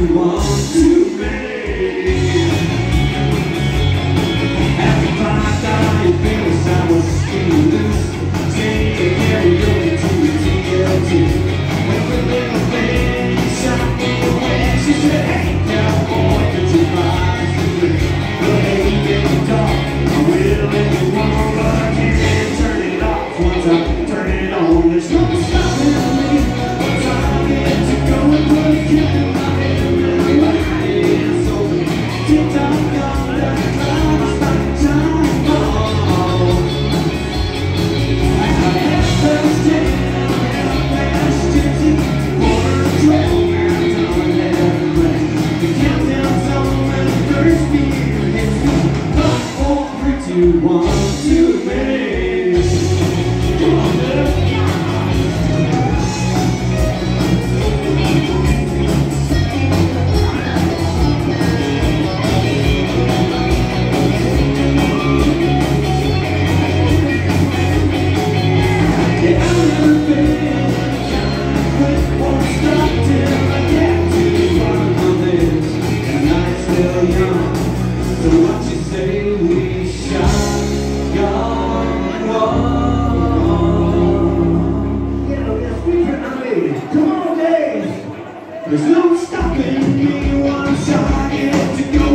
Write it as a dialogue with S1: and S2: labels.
S1: you want to you want to There's no stopping me once I get to go